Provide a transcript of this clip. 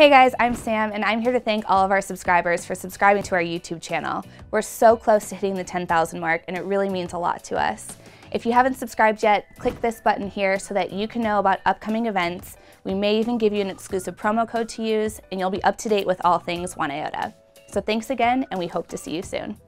Hey guys, I'm Sam and I'm here to thank all of our subscribers for subscribing to our YouTube channel. We're so close to hitting the 10,000 mark and it really means a lot to us. If you haven't subscribed yet, click this button here so that you can know about upcoming events. We may even give you an exclusive promo code to use and you'll be up to date with all things 1iota. So thanks again and we hope to see you soon.